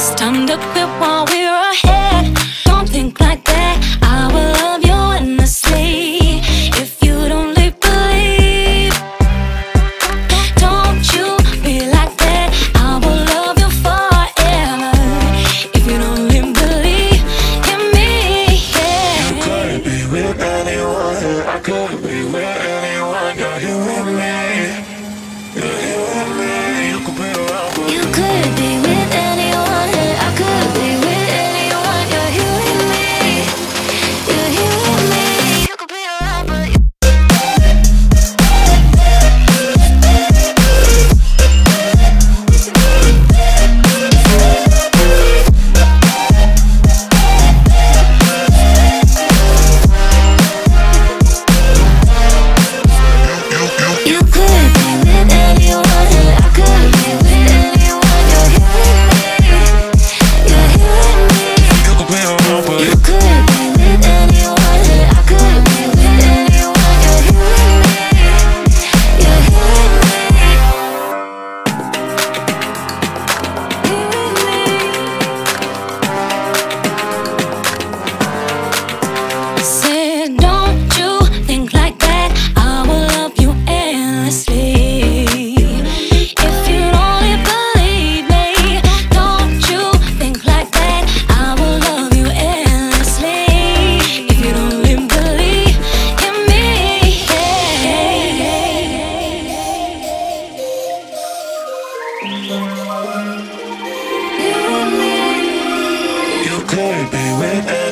It's time to quit while we're ahead. You could be with